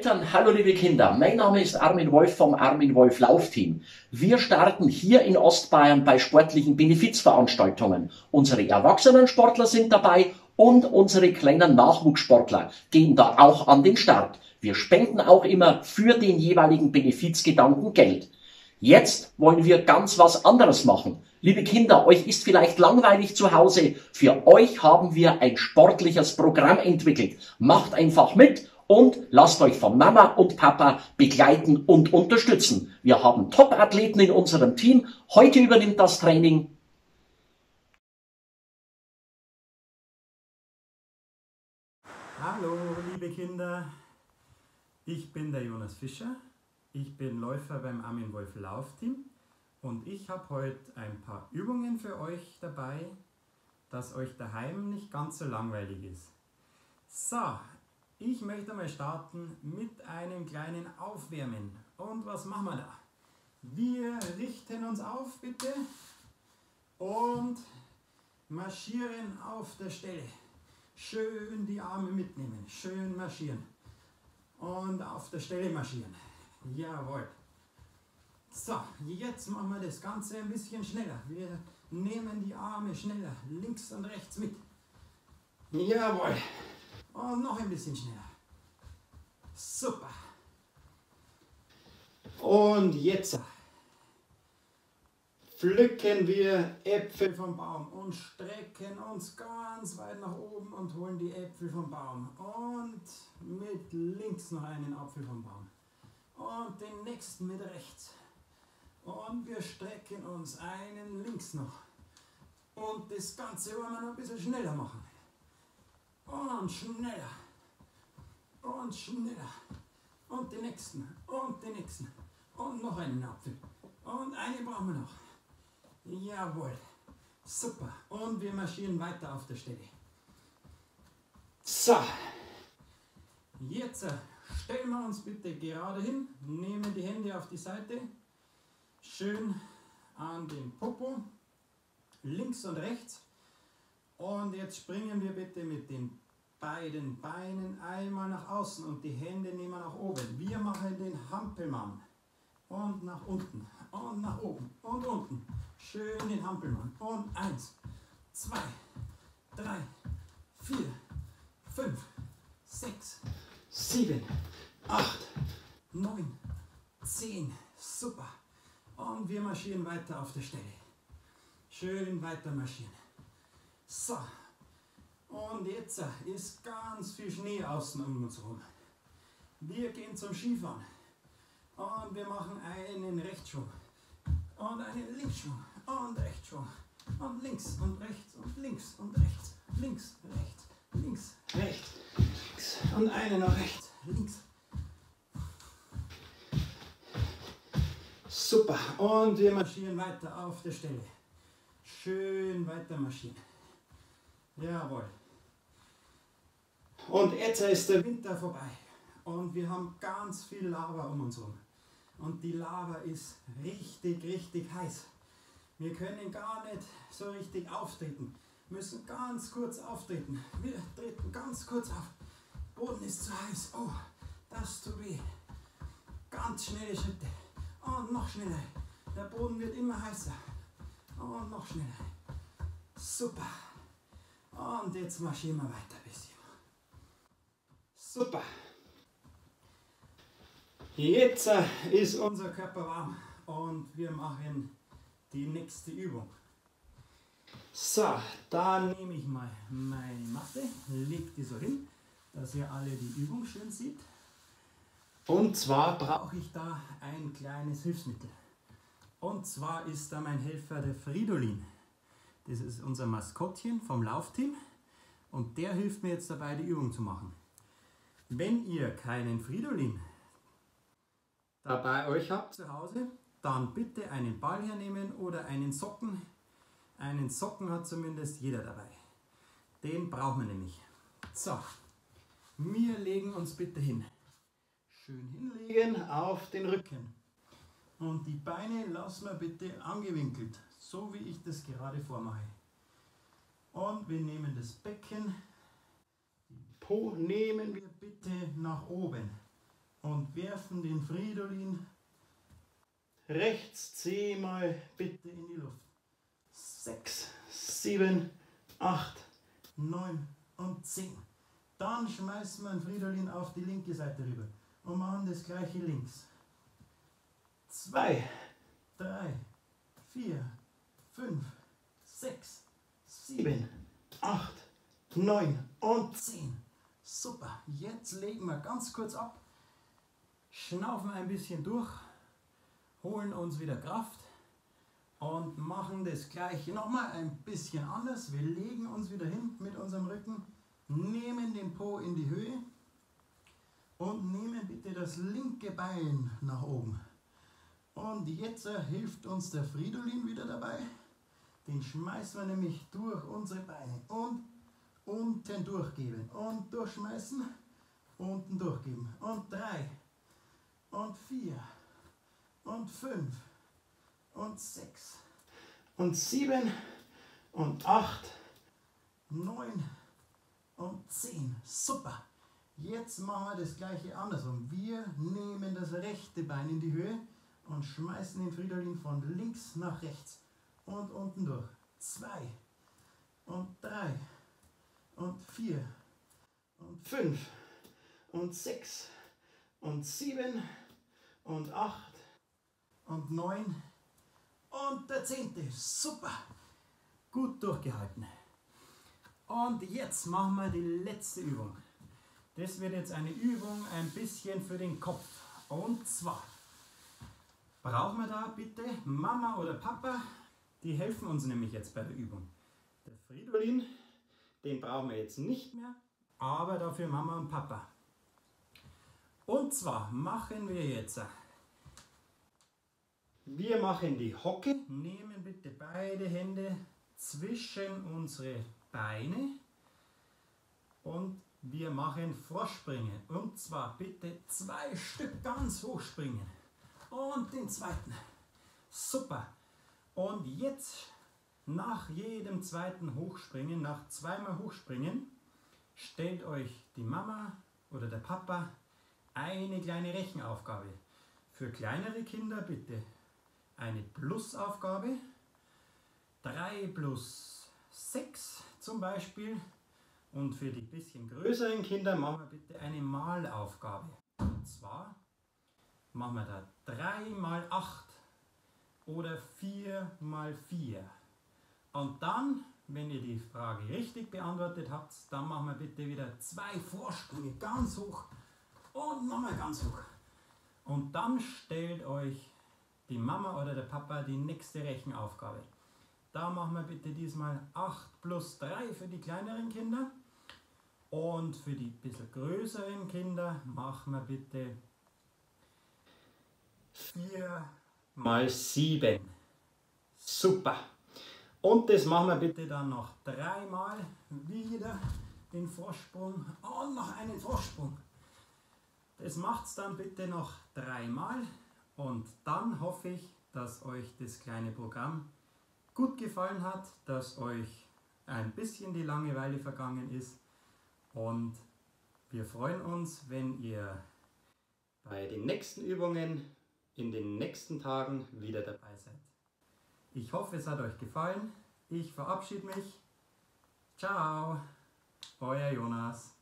Eltern, hallo liebe Kinder. Mein Name ist Armin Wolf vom Armin Wolf Laufteam. Wir starten hier in Ostbayern bei sportlichen Benefizveranstaltungen. Unsere erwachsenen Sportler sind dabei und unsere kleinen Nachwuchssportler gehen da auch an den Start. Wir spenden auch immer für den jeweiligen Benefizgedanken Geld. Jetzt wollen wir ganz was anderes machen. Liebe Kinder, euch ist vielleicht langweilig zu Hause. Für euch haben wir ein sportliches Programm entwickelt. Macht einfach mit und lasst euch von Mama und Papa begleiten und unterstützen. Wir haben Top-Athleten in unserem Team. Heute übernimmt das Training Hallo, liebe Kinder. Ich bin der Jonas Fischer ich bin Läufer beim Armin Wolf Laufteam und ich habe heute ein paar Übungen für euch dabei, dass euch daheim nicht ganz so langweilig ist. So, ich möchte mal starten mit einem kleinen Aufwärmen. Und was machen wir da? Wir richten uns auf, bitte, und marschieren auf der Stelle. Schön die Arme mitnehmen, schön marschieren. Und auf der Stelle marschieren. Jawohl. So, jetzt machen wir das Ganze ein bisschen schneller. Wir nehmen die Arme schneller links und rechts mit. Jawohl. Und noch ein bisschen schneller. Super. Und jetzt pflücken wir Äpfel vom Baum und strecken uns ganz weit nach oben und holen die Äpfel vom Baum. Und mit links noch einen Apfel vom Baum und den nächsten mit rechts. Und wir strecken uns einen links noch. Und das Ganze wollen wir noch ein bisschen schneller machen. Und schneller. Und schneller. Und den nächsten. Und den nächsten. Und noch einen Apfel. Und einen brauchen wir noch. Jawohl. Super. Und wir marschieren weiter auf der Stelle. So. Jetzt Stellen wir uns bitte gerade hin, nehmen die Hände auf die Seite, schön an den Popo, links und rechts. Und jetzt springen wir bitte mit den beiden Beinen einmal nach außen und die Hände nehmen wir nach oben. Wir machen den Hampelmann. Und nach unten und nach oben und unten. Schön den Hampelmann. Und eins, zwei, drei, vier, fünf, sechs, sieben, acht, neun, zehn. Super. Und wir marschieren weiter auf der Stelle. Schön weiter marschieren. So. Und jetzt ist ganz viel Schnee außen um uns herum. Wir gehen zum Skifahren. Und wir machen einen Rechtsschwung. Und einen Linksschwung. Und Rechtsschwung. Und links und rechts und links und rechts. Links, rechts, links, rechts, links. Und einen noch rechts, links, Super. Und wir marschieren weiter auf der Stelle. Schön weiter marschieren. Jawohl. Und jetzt ist der Winter vorbei. Und wir haben ganz viel Lava um uns herum. Und die Lava ist richtig, richtig heiß. Wir können gar nicht so richtig auftreten. Müssen ganz kurz auftreten. Wir treten ganz kurz auf. Boden ist zu heiß. Oh, das tut weh. Ganz schnelle Schritte. Und noch schneller. Der Boden wird immer heißer. Und noch schneller. Super. Und jetzt marschieren wir weiter ein bisschen. Super. Jetzt äh, ist unser Körper warm und wir machen die nächste Übung. So, dann nehme ich mal meine Matte, lege die so hin, dass ihr alle die Übung schön seht. Und zwar brauche ich da ein kleines Hilfsmittel. Und zwar ist da mein Helfer der Fridolin. Das ist unser Maskottchen vom Laufteam und der hilft mir jetzt dabei, die Übung zu machen. Wenn ihr keinen Fridolin dabei euch habt zu Hause, dann bitte einen Ball hernehmen oder einen Socken. Einen Socken hat zumindest jeder dabei. Den brauchen wir nämlich. So, wir legen uns bitte hin schön hinlegen auf den Rücken. Und die Beine lassen wir bitte angewinkelt, so wie ich das gerade vormache. Und wir nehmen das Becken, den Po nehmen wir bitte nach oben. und werfen den Fridolin rechts zehnmal bitte in die Luft. Sechs, sieben, acht, neun und zehn. Dann schmeißen wir den Fridolin auf die linke Seite rüber und machen das gleiche links. Zwei, drei, vier, fünf, sechs, sieben, acht, neun und zehn. Super, jetzt legen wir ganz kurz ab, schnaufen ein bisschen durch, holen uns wieder Kraft und machen das gleiche nochmal ein bisschen anders. Wir legen uns wieder hin mit unserem Rücken, nehmen den Po in die Höhe und nehmen bitte das linke Bein nach oben. Und jetzt hilft uns der Fridolin wieder dabei. Den schmeißen wir nämlich durch unsere Beine und unten durchgeben und durchschmeißen, unten durchgeben und drei und vier und fünf und sechs und sieben und acht, neun und zehn. Super. Jetzt machen wir das gleiche andersrum. Wir nehmen das rechte Bein in die Höhe und schmeißen den Fridolin von links nach rechts und unten durch. Zwei und drei und vier und fünf und sechs und sieben und acht und neun und der zehnte. Super. Gut durchgehalten. Und jetzt machen wir die letzte Übung. Das wird jetzt eine Übung ein bisschen für den Kopf. Und zwar brauchen wir da bitte Mama oder Papa, die helfen uns nämlich jetzt bei der Übung. Der Fridolin, den brauchen wir jetzt nicht mehr, aber dafür Mama und Papa. Und zwar machen wir jetzt, wir machen die Hocke, nehmen bitte beide Hände zwischen unsere Beine und wir machen Vorspringen. Und zwar bitte zwei Stück ganz hoch springen. Und den zweiten. Super. Und jetzt nach jedem zweiten Hochspringen, nach zweimal Hochspringen, stellt euch die Mama oder der Papa eine kleine Rechenaufgabe. Für kleinere Kinder bitte eine Plusaufgabe. 3 plus 6 zum Beispiel. Und für die bisschen größeren Kinder machen wir bitte eine Malaufgabe. Und zwar machen wir da 3 mal 8 oder 4 mal 4. Und dann, wenn ihr die Frage richtig beantwortet habt, dann machen wir bitte wieder zwei Vorsprünge ganz hoch und nochmal ganz hoch. Und dann stellt euch die Mama oder der Papa die nächste Rechenaufgabe. Da machen wir bitte diesmal 8 plus 3 für die kleineren Kinder. Und für die bisschen größeren Kinder machen wir bitte 4 mal 7. Super. Und das machen wir bitte dann noch dreimal wieder den Vorsprung und noch einen Vorsprung. Das macht es dann bitte noch dreimal und dann hoffe ich, dass euch das kleine Programm gut gefallen hat, dass euch ein bisschen die Langeweile vergangen ist und wir freuen uns, wenn ihr bei den nächsten Übungen in den nächsten Tagen wieder dabei seid. Ich hoffe, es hat euch gefallen. Ich verabschiede mich. Ciao, euer Jonas.